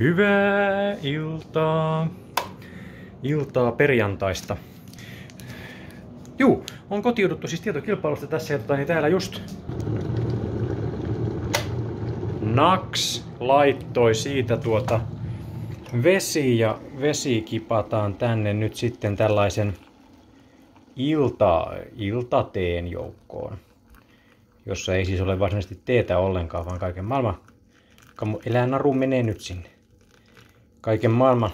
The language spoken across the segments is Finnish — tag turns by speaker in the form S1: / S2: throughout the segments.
S1: Hyvää iltaa. Iltaa perjantaista. Juu, on kotiuduttu siis tietokilpailusta tässä, että niin täällä just Nax laittoi siitä tuota vesi ja vesi kipataan tänne nyt sitten tällaisen ilta, iltateen joukkoon, jossa ei siis ole varsinaisesti teetä ollenkaan, vaan kaiken maailman eläinaru menee nyt sinne. Kaiken maailman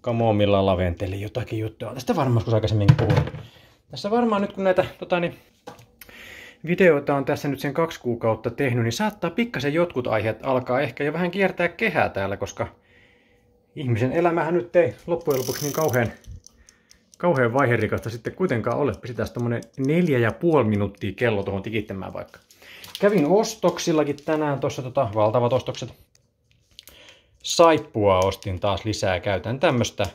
S1: kamomilla laventeli jotakin juttuja. Tästä varmaan joskus aikaisemminkin puhunut. Tässä varmaan nyt kun näitä tota, niin, videoita on tässä nyt sen kaksi kuukautta tehnyt, niin saattaa pikkasen jotkut aiheet alkaa ehkä jo vähän kiertää kehää täällä, koska ihmisen elämähän nyt ei loppujen lopuksi niin kauhean, kauhean vaiherikasta sitten kuitenkaan ole. Pistetään tommonen neljä ja puoli minuuttia kello tuohon tikittämään vaikka. Kävin ostoksillakin tänään tuossa tota, valtavat ostokset. Saippua ostin taas lisää. Käytän tämmöstä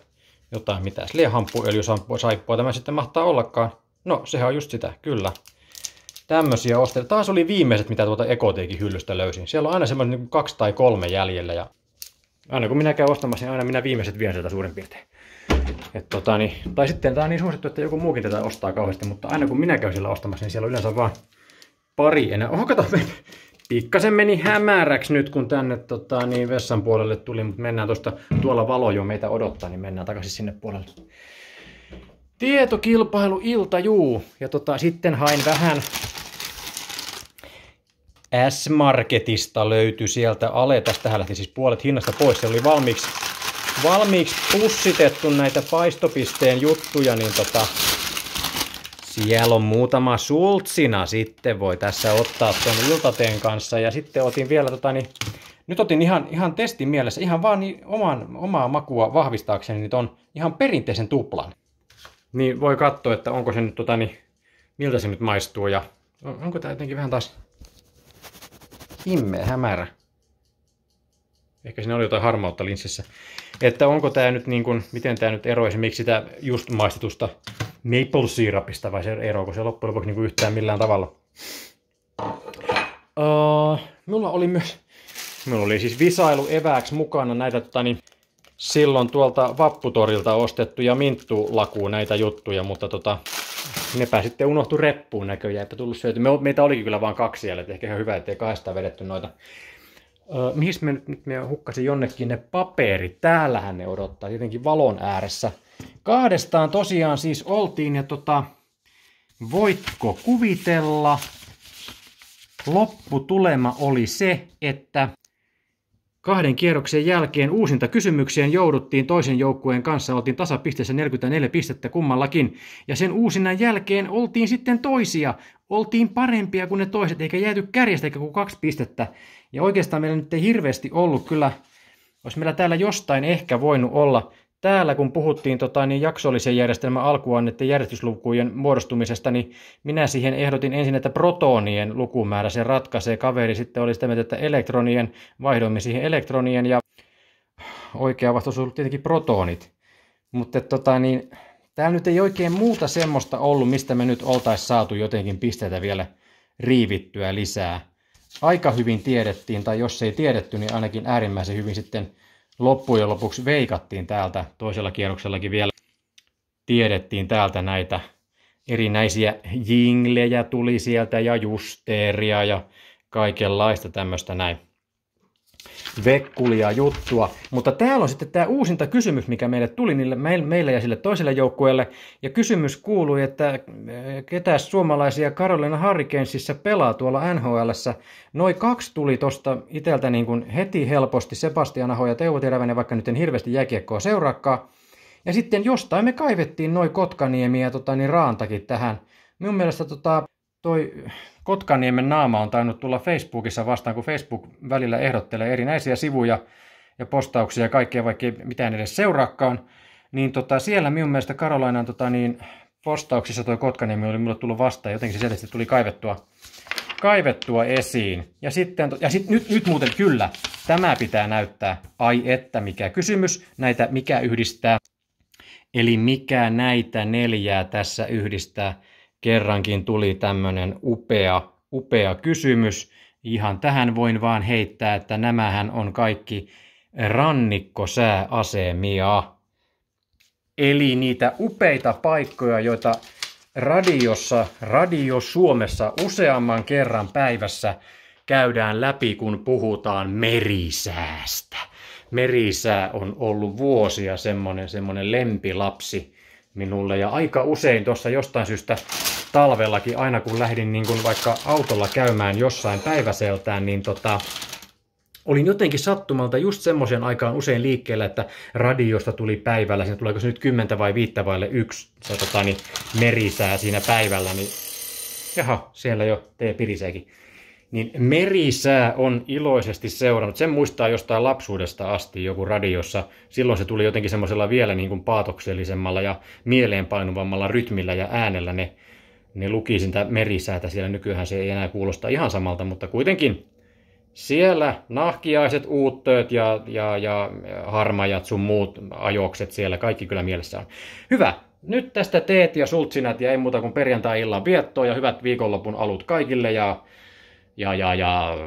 S1: jotain, mitä liehampuöljysaippua saippua tämä sitten mahtaa ollakaan. No, sehän on just sitä, kyllä. Tämmösiä ostelin. Taas oli viimeiset, mitä tuota Ekoteekin hyllystä löysin. Siellä on aina semmoinen niin kaksi tai kolme jäljellä. Ja aina kun minä käyn ostamassa, niin aina minä viimeiset vien sieltä suurin piirtein. Et tota, niin, tai sitten tämä on niin suosittu, että joku muukin tätä ostaa kauheasti, mutta aina kun minä käyn siellä ostamassa, niin siellä on yleensä vaan pari enää. Oho, kato, pikkasen meni hämäräksi nyt, kun tänne tota, niin vessan puolelle tuli, mutta mennään tuosta, tuolla valo jo meitä odottaa, niin mennään takaisin sinne puolelle. Tietokilpailu ilta, juu. Ja tota, sitten hain vähän S-Marketista löytyi sieltä ale. Tästähän lähti siis puolet hinnasta pois. Se oli valmiiksi, valmiiksi pussitettu näitä paistopisteen juttuja, niin tota, siellä on muutama sultsina sitten voi tässä ottaa tuon iltateen kanssa. Ja sitten otin vielä, tota, niin, nyt otin ihan, ihan testin mielessä, ihan vaan niin oman, omaa makua vahvistaakseni niin on ihan perinteisen tuplan. Niin voi katsoa, että onko se nyt, tota, niin, miltä se nyt maistuu ja onko tämä jotenkin vähän taas himmeä hämärä. Ehkä siinä oli jotain harmautta linssissä. Että onko tämä nyt niin kuin, miten tämä nyt eroisi miksi sitä just maistetusta maple syrupista vai se eroako se loppujen lopuksi niin kuin yhtään millään tavalla. Uh, mulla oli myös, mulla oli siis visailu evääksi mukana näitä tani, silloin tuolta Vapputorilta ostettuja minttulakuun näitä juttuja, mutta tota, nepä sitten unohtu reppuun näköjään, että tullut syöty. Me, meitä olikin kyllä vain kaksi siellä, että ehkä ihan hyvä, ettei kahdesta vedetty noita. Mihin me nyt me hukkasin jonnekin ne paperit? Täällähän ne odottaa, tietenkin valon ääressä. Kahdestaan tosiaan siis oltiin ja tota, voitko kuvitella, lopputulema oli se, että Kahden kierroksen jälkeen uusinta kysymykseen jouduttiin toisen joukkueen kanssa, oltiin tasapisteessä 44 pistettä kummallakin, ja sen uusinnan jälkeen oltiin sitten toisia, oltiin parempia kuin ne toiset, eikä jääty kärjestä eikä kuin kaksi pistettä. Ja oikeastaan meillä nyt ei hirveästi ollut kyllä, olisi meillä täällä jostain ehkä voinut olla täällä kun puhuttiin tota, niin jaksollisen järjestelmän alkuanneiden järjestyslukujen muodostumisesta, niin minä siihen ehdotin ensin, että protonien lukumäärä se ratkaisee. Kaveri sitten oli sitä mieltä, että elektronien, vaihdoimme siihen elektronien ja oikea vastaus on tietenkin protonit. Mutta tota, niin, täällä nyt ei oikein muuta semmoista ollut, mistä me nyt oltaisiin saatu jotenkin pisteitä vielä riivittyä lisää. Aika hyvin tiedettiin, tai jos ei tiedetty, niin ainakin äärimmäisen hyvin sitten loppujen lopuksi veikattiin täältä toisella kierroksellakin vielä. Tiedettiin täältä näitä erinäisiä jinglejä tuli sieltä ja justeeria ja kaikenlaista tämmöistä näin vekkulia juttua. Mutta täällä on sitten tämä uusinta kysymys, mikä meille tuli niille, meille ja sille toiselle joukkueelle. Ja kysymys kuului, että äh, ketä suomalaisia Carolina Hurricanesissa pelaa tuolla NHLssä. Noin kaksi tuli tuosta iteltä niin kuin heti helposti, Sebastian Aho ja Teuvo Terävänen, vaikka nyt en hirveästi jääkiekkoa seuraakaan. Ja sitten jostain me kaivettiin noin Kotkaniemi ja tota, niin Raantakin tähän. Minun mielestä tota, toi Kotkaniemen naama on tainnut tulla Facebookissa vastaan, kun Facebook välillä ehdottelee erinäisiä sivuja ja postauksia ja kaikkea, vaikka ei mitään edes seuraakaan. Niin tota, siellä minun mielestä Karolainan tota, niin, postauksissa toi Kotkaniemi oli mulle tullut vastaan, jotenkin se sieltä tuli kaivettua, kaivettua esiin. Ja sitten, ja sit, nyt, nyt muuten kyllä, tämä pitää näyttää. Ai että mikä kysymys, näitä mikä yhdistää. Eli mikä näitä neljää tässä yhdistää kerrankin tuli tämmöinen upea, upea kysymys. Ihan tähän voin vaan heittää, että nämähän on kaikki rannikkosääasemia. Eli niitä upeita paikkoja, joita radiossa, Radio Suomessa useamman kerran päivässä käydään läpi, kun puhutaan merisäästä. Merisää on ollut vuosia semmoinen, semmoinen lempilapsi minulle ja aika usein tuossa jostain syystä talvellakin, aina kun lähdin niin kun vaikka autolla käymään jossain päiväseltään, niin tota, olin jotenkin sattumalta just semmoisen aikaan usein liikkeellä, että radiosta tuli päivällä, siinä tuleeko se nyt kymmentä vai viittä vaille yksi se tota, niin, merisää siinä päivällä, niin jaha, siellä jo tee piriseekin. Niin merisää on iloisesti seurannut. Sen muistaa jostain lapsuudesta asti joku radiossa. Silloin se tuli jotenkin semmoisella vielä niin kuin paatoksellisemmalla ja mieleenpainuvammalla rytmillä ja äänellä ne, ne luki sitä merisäätä siellä. Nykyään se ei enää kuulosta ihan samalta, mutta kuitenkin siellä nahkiaiset, uuttööt ja, ja, ja harmajat sun muut ajokset siellä, kaikki kyllä mielessä on. Hyvä, nyt tästä teet ja sultsinat ja ei muuta kuin perjantai-illan viettoa ja hyvät viikonlopun alut kaikille ja, ja, ja, ja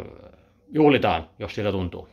S1: juhlitaan, jos siltä tuntuu.